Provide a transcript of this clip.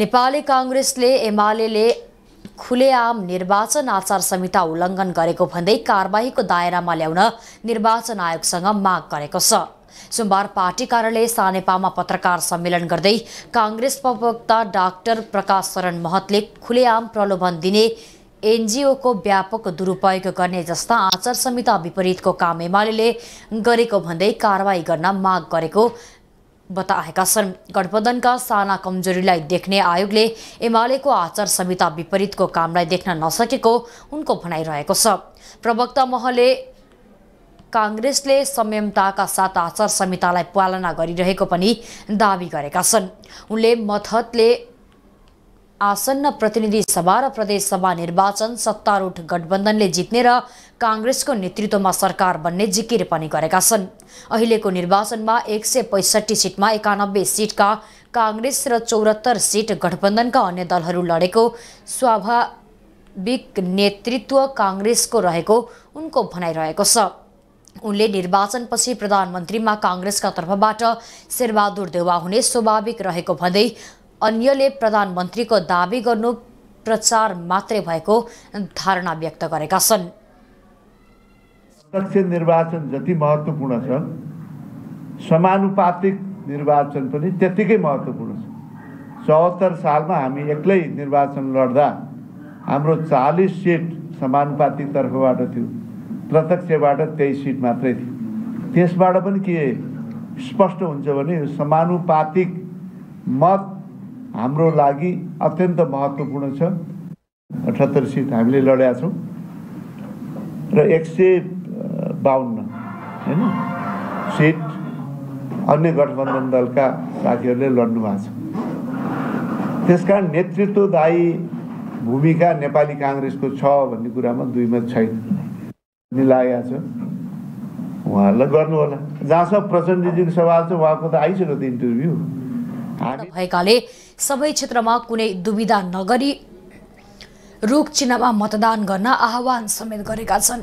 नेपाली काङ्ग्रेसले एमाले खुलेआम निर्वाचन आचार संहिता उल्लङ्घन गरेको भन्दै कारबाहीको दायरामा ल्याउन निर्वाचन आयोगसँग माग गरेको छ। सोमबार पार्टी कार्यालय सानेपामा पत्रकार सम्मेलन गर्दै काङ्ग्रेस प्रवक्ता डाक्टर प्रकाश शरण महतले खुलेआम प्रलोभन दिने एनजिओको व्यापक दुरुपयोग गर्ने जस्ता आचार संहिता विपरीतको काम एमाले गरेको भन्दै कारवाही गर्न माग गरेको बताएका छन्। गठबन्धनका साना कमजोरीलाई देख्ने आयोगले एमालेको आचार संहिता विपरीतको कामलाई देख्न नसकेको उनको भनाइरहेको छ। प्रवक्ता महले काङ्ग्रेसले संयमताका साथ आचार संहितालाई पालना गरिरहेको पनि दावी गरेका छन्। उनले मतहतले आसन्न प्रतिनिधि सभा र प्रदेशसभा निर्वाचन सत्तारूढ गठबन्धनले जित्ने र काङ्ग्रेसको नेतृत्वमा सरकार बन्ने जिकिर पनि गरेका छन्। अहिलेको निर्वाचनमा एक सय पैँसठी सिटमा एकानब्बे सिटका काङ्ग्रेस र चौरात्तर सिट गठबन्धनका अन्य दलहरू लडेको स्वाभाविक नेतृत्व काङ्ग्रेसको रहेको उनको भनाइरहेको छ। उनले निर्वाचनपछि प्रधानमन्त्रीमा काङ्ग्रेसका तर्फबाट शेरबहादुर देउवा हुने स्वाभाविक रहेको भन्दै अन्यले प्रधानमन्त्रीको दावी गर्नु प्रचार मात्रै भएको धारणा व्यक्त गरेका छन्। प्रत्यक्ष निर्वाचन जति महत्त्वपूर्ण छ समानुपातिक निर्वाचन पनि त्यत्तिकै महत्त्वपूर्ण छ। चौहत्तर सालमा हामी एक्लै निर्वाचन लड्दा हाम्रो चालिस सिट समानुपातिक तर्फबाट थियो प्रत्यक्षबाट तेइस सिट मात्रै थियो। त्यसबाट पनि के स्पष्ट हुन्छ भने समानुपातिक मत हाम्रो लागि अत्यन्त महत्त्वपूर्ण छ। अठहत्तर सिट हामीले लडेका छौँ। र एक सय बाहन्न होइन? सिट अन्य गठबन्धन दलका साथीहरूले लड्नु भएको छ। त्यसकारण नेतृत्वदायी भूमिका नेपाली काङ्ग्रेसको छ भन्ने कुरामा दुईमा छैन। मिलाएका छ। उहाँहरूलाई गर्नु होला जहाँसम्म प्रचण्डजीको सवाल छ उहाँको त आइसक्यो त इन्टरभ्यू। भएकाले सबै क्षेत्रमा कुनै दुविधा नगरी रुख चिन्हमा मतदान गर्न आह्वान समेत गरेका छन्।